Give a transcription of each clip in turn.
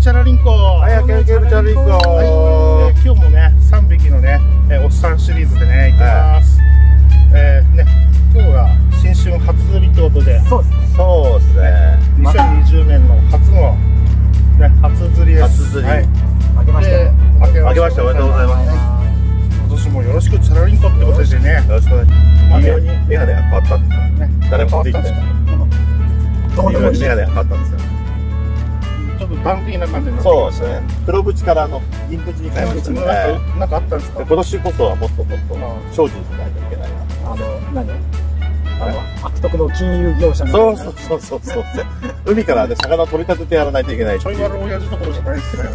チャラリンコ。はい、明け明けチャラリンコ。今日もね3匹のね、えーおっさんシリーズでねい。きます、えーね今日が新春初釣りってことで。そうですそうですね。2020年の初の、ね、初釣りです。初釣り。はい、負けましたでよ明けましておめでとうございます。今年もよろしくチャラリンコってことでね。よろしくお願いします。が変わったんですよ。ね誰も気づいて。どうでもいい。微妙にメガネが変わったんですよ。ちょっとダンティーな感じになってそうですね。黒縁からの銀縁に変えましたね。なんかなんかあったんですか？で今年こそはもっともっと精進しないといけないな。あの何？あの悪徳の金融業者のそうそうそうそうそう。海からね、魚を取り立ててやらないといけない。ちょい悪親父ところじゃないですね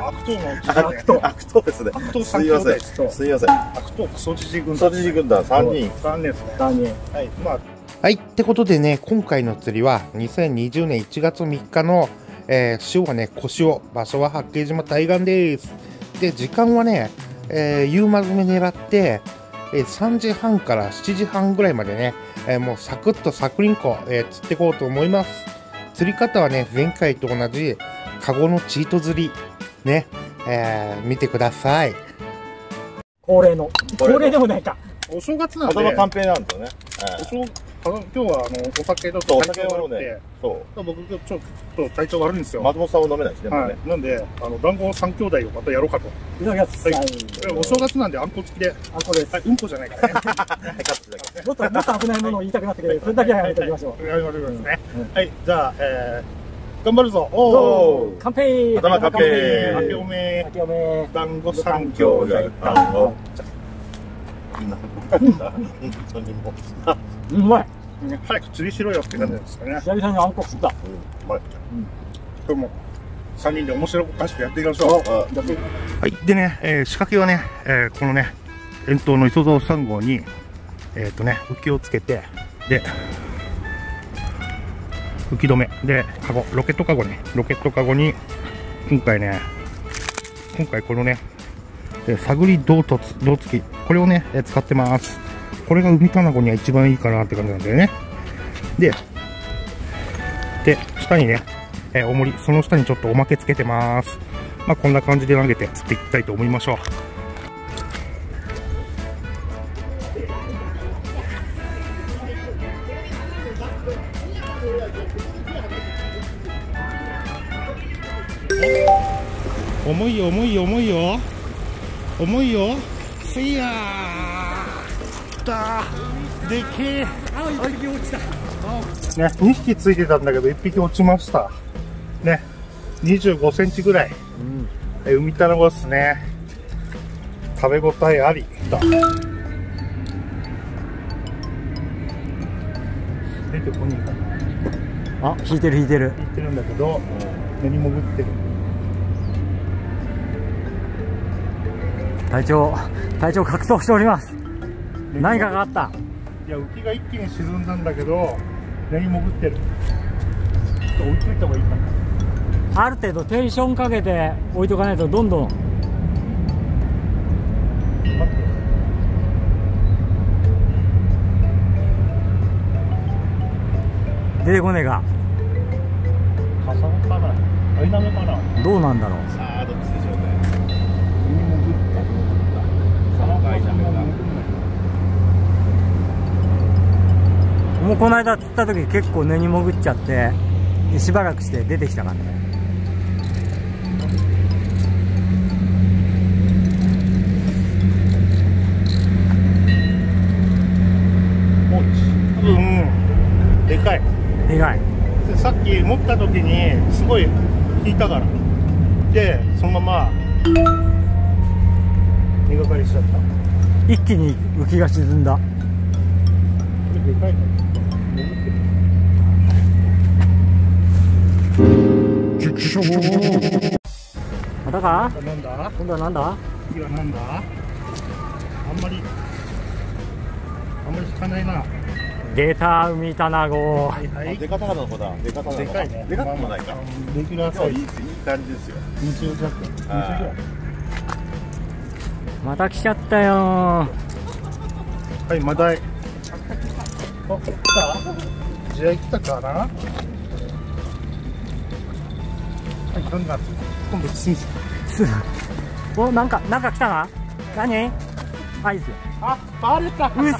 悪党の悪党、悪党ですね。悪党すいません。すいません。悪党クソじじ軍クソジジ軍団3人。残念ですねダニはいまあはい。ってことでね、今回の釣りは2020年1月3日の、えー潮はね、小潮、場所は八景島対岸です。で、時間はね、えー夕まずめ狙って、えー3時半から7時半ぐらいまでね、えーもうサクッとサクリンコ、えー釣っていこうと思います。釣り方はね、前回と同じ、カゴのチート釣り、ね、えー見てください。恒例の恒例でもないかお正月なんで言葉カンペなんですよね。お正あの今日はあのお酒ちょっと体調悪く酒をねて、そ僕ちょっと体調悪いんですう。よ松本さんも飲めないしね。はい、なんで、あの、団子三兄弟をまたやろうかと。いただきますはいお正月なんであんこ付きで、あこれですはい、うんこじゃないからね。はい、カットしてだけ。もっともっと危ないものを言いたくなってくるそれだけはやめておきましょうやりましょうね。うんはい、じゃあ、えー、頑張るぞ。おおー。乾杯頭乾杯明けおめ明けおめ団子三兄今弟日やる単語。なんだ 本当にもう。あうまい早く釣りしろよって感じですかね。久々にあんこ食ったうまい。今日も3人で面白おかしくやっていきましょう。あはい、でね、えー仕掛けはね、えーこのね、円筒の磯蔵3号に、えっ、とね、浮きをつけて、で、浮き止め、で、カゴ、ロケットカゴね、ロケットカゴに、今回ね、今回このね、えー探り銅突、銅付き、これをね、えー使ってます。これが海卵には一番いいかなって感じなんだよね。で、で、下にね、えー、重り、その下にちょっとおまけつけてます。まあ、こんな感じで投げて釣っていきたいと思いましょう。重いよ重いよ重いよ重いよせいやーきた。ーでけえ。あ一匹落ちた。ね、2匹ついてたんだけど1匹落ちました。ね25センチぐらい、え海卵ですね。食べ応えあり。だ。出てこねえかな。あ引いてる引いてる。言ってるんだけど何も潜ってる。体調体調格闘しております何かがあった。いや浮きが一気に沈んだんだけど何潜ってる。ちょっと置いといた方がいいかな。ある程度テンションかけて置いとかないとどんどん。出て。こねえかかな。どうなんだろうさあ、どっちでしょうね。何も潜ったさあ、アイナメが。もうこの間釣った時結構根に潜っちゃってしばらくして出てきたからね。お多分でかい。でかい。でさっき持った時にすごい引いたから。でそのまま根がかりしちゃった。一気に浮きが沈んだでかいまたか？なんだ？今度はなんだ？次はなんだ？あんまりあんまり引かないな。出た海卵はいはい。出方の子だ？出方でかいね。でかくもないか。レギュラーサイズいい。いい感じですよ。20弱。20ぐらいまた来ちゃったよはいマダイあ来た。試合来たかな？はいガンガン今度進む おなんかなんか来たな？何？あいいっすよ。あ、バレた。うっそうっ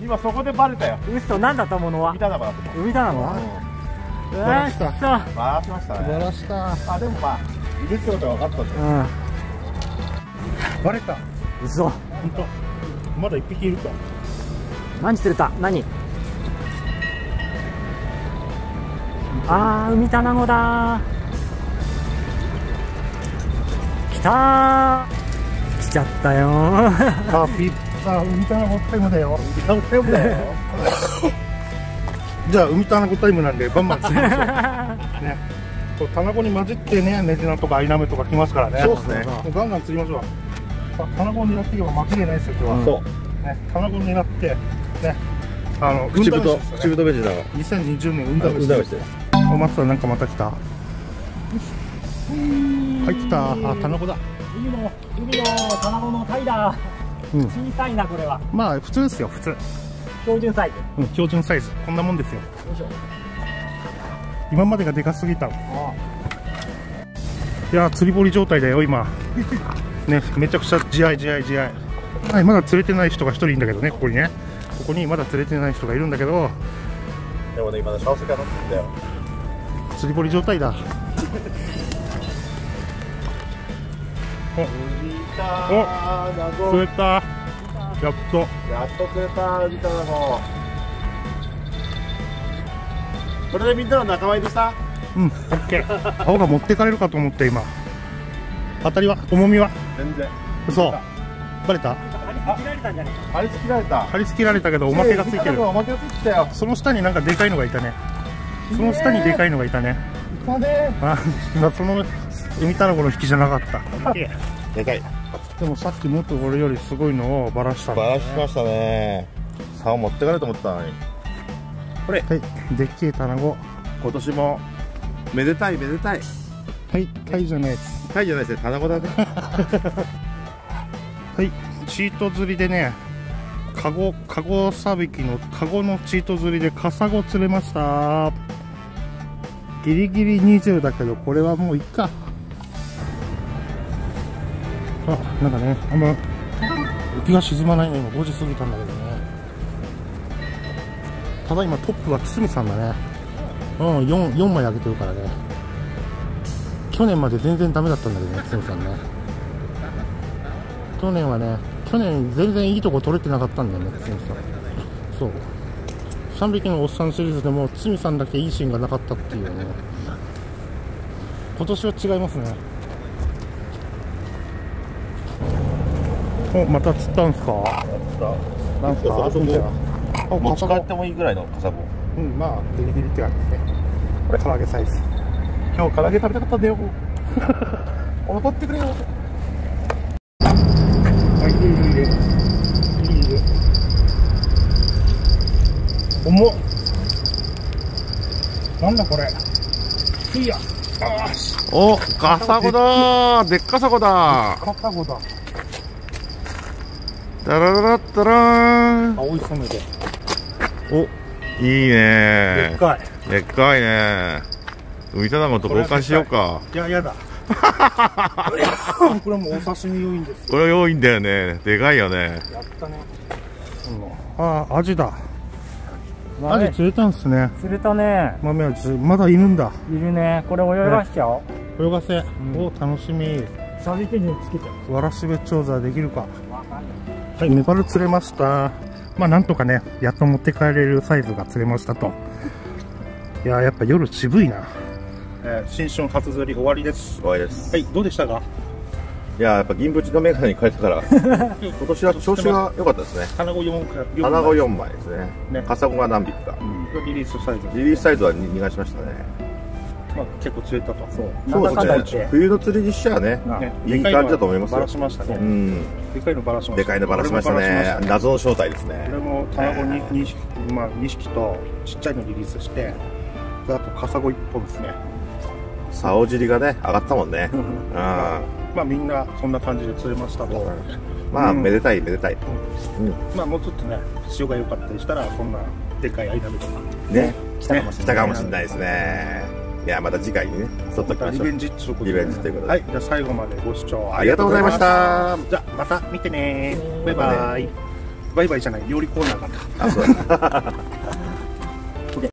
今そこでバレたよ。そう嘘。なんだったものは？見たなばだと思う。海だなのうっバラした。そうバラしました。ね。らした。あ、でもまあ、いるってことは分かったんだよ。うん。バレた。嘘。本当。まだ一匹いるか何釣れた何？あー海卵だ。来たー。来ちゃったよ。ーさあピッさあ海卵タイムだよ。海卵タイムだよ。じゃあ海卵タイムなんでバンバン釣りましょう。ね。卵に混じってねネジナとかアイナメとか来ますからね。そうっすね。ガンガン釣りましょう。卵を狙っていけば負けないですよ今日は、そう。ね、卵を狙ってね。あの口太、口太ベジだが。2020年運試し運試しでお松さんなんかまた来た？入ってた。あ卵だ。海の海の卵のタイだ。うん。小さいなこれは。まあ普通ですよ普通、標準サイズ。うん、標準サイズ。こんなもんですよ。よいしょ。今までがでかすぎた。いあ。やー釣り堀状態だよ今。ねめちゃくちゃ自愛自愛自愛はいまだ釣れてない人が一人いるんだけどねここにねここにまだ釣れてない人がいるんだけどでもね、今ね、小石が乗ってんだよ。釣り堀状態だ。浮いた謎釣れた。やっと。やっと釣れた、浮いたの。これでみんなの仲間入りした？うんオッケー。青が持ってかれるかと思って今。当たりは？重みは？全然。嘘。バレた？あ切られたんじゃね張り付けられた。貼り付けられたけどおまけがついてるおまけがついてたよ。その下になんかでかいのがいたねその下にでかいのがいたねいたね。あその海卵の引きじゃなかったででかい。もさっきもっと俺よりすごいのをバラしたんだバラしましたね。竿持ってかれると思ったのに。はいでっけえ卵今年も、めでたいめでたい。はいタイじゃないですタイじゃないですね、卵だね。はいチート釣りでねカゴカゴさびきのカゴのチート釣りでカサゴ釣れました。ギリギリ20だけどこれはもういっか。あなんかねあんま雪が沈まないね今5時過ぎたんだけどね。ただ今トップは堤さんだね。うん 4, 4枚上げてるからね。去年まで全然ダメだったんだけどね堤さんね。去年はね去年全然いいとこ取れてなかったんだよね堤さ。んそう。3匹のおっさんシリーズでも堤さんだけいいシーンがなかったっていうね。今年は違いますね。おまた釣ったんすか？なんすか？そこそこ。見てなあ持ち帰ってもいいぐらいのカサゴ。うんまあギリギリって感じですね。これ。唐揚げサイズ。今日唐揚げ食べたかったんだよ。お取ってくれよ重っ。なんだこれ。いやお、カサゴだー。でっかさごだカサゴだ。ダラララッタラ青い染めで。お、いいでねっかい。ーでっかいねー。海卵と交換しようか。いややだ。これもうお刺身要因です。これ多いんだよね。でかいよね。やったね。ああアジだアジ釣れたんすね。釣れたね。豆アジまだいるんだ。いるね。これ泳がしちゃおう。泳がせ、ん。お楽しみ。サビケにつけちゃわらしべ調査できるか。はい。メバル釣れました。まあなんとかねやっと持って帰れるサイズが釣れましたと。いやーやっぱ夜渋いな、えー、新春初釣り終わりです。終わりです。はい。どうでしたか？いやーやっぱ銀縁のメガネに変えたから、今年は調子が良かったですね。卵4回卵4枚ですね。ねカサゴが何匹か。リリースサイズ、リリースサイズは逃がしましたね。まあ、結構釣れたとそうですね。冬の釣りにしちゃね、ねいい感じだと思いますよバラしましたね、うん。でかいのバラしましたでかいのばらしましたね。謎の正体ですねこれ。も卵 2, 2匹、まあ、2匹とちっちゃいのリリースしてであとカサゴ1本ですね竿尻がね、上がったもんね。うん。まあみんなそんな感じで釣れましたと、まあ、うん。めでたい、めでたい。まあもうちょっとね潮が良かったりしたらそんなでかいアイナメとか。ね。来たかもしれない。来たかもしれないですね。いやまた次回にねそっときましょう。リベンジっていうことでリベンジということで。はい。じゃあ最後までご視聴ありがとうございました。じゃあまた見てね。バイバイ。バイバイじゃない。料理コーナーがあった。あそうだ